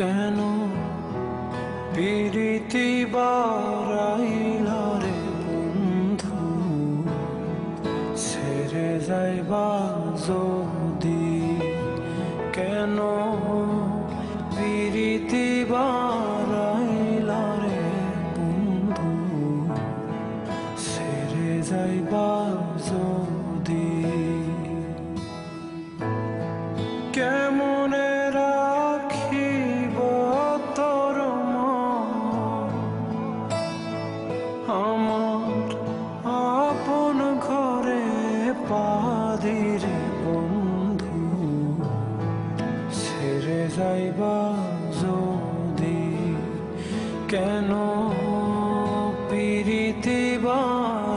কেন পিরিতি বারাইলা রে বন্ধু? ছেড়ে যাইবা যদি কেন পিরিতি বারাইলা রে বন্ধু? ছেড়ে যাইবা যদি পিরিতি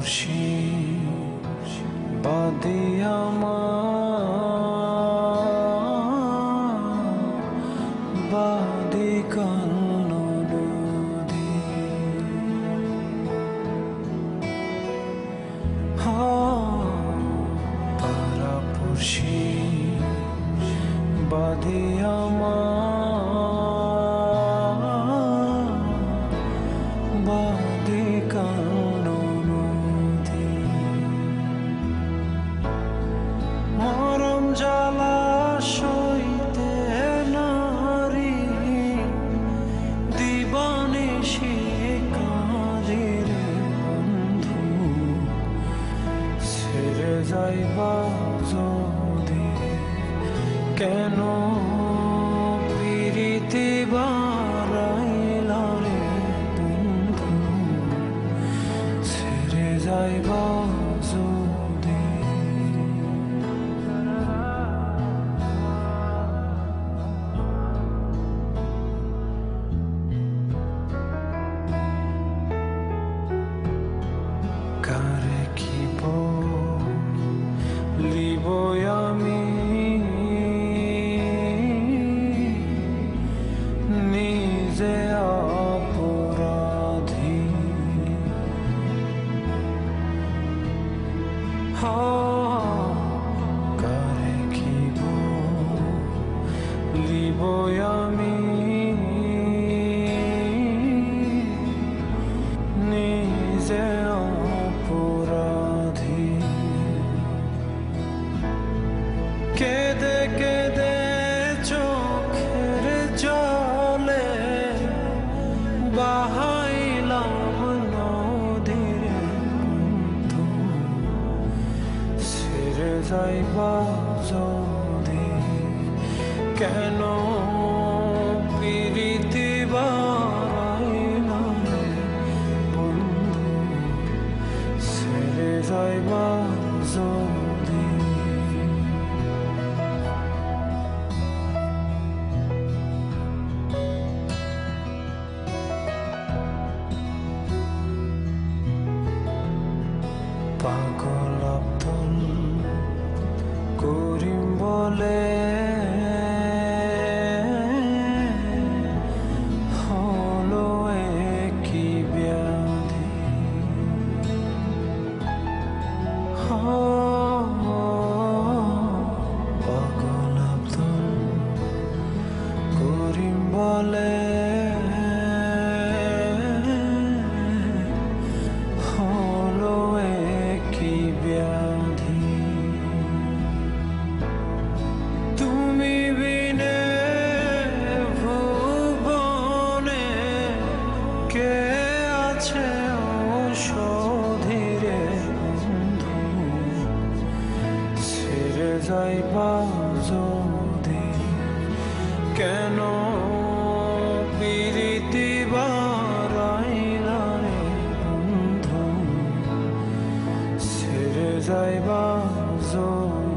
পারাপড়শি বাদে আমার বাদে কান্ন নদী পারাপড়শি বাদে আমার বাদে ছেড়ে যাইবা home. যাইবা যদি কেন পিরিতি বারাইলা রে বন্ধু ছেড়ে যাইবা ছেড়ে যাইবা যদি কেন পিরিতি বারাইলা রে বন্ধু? যাইবা যদি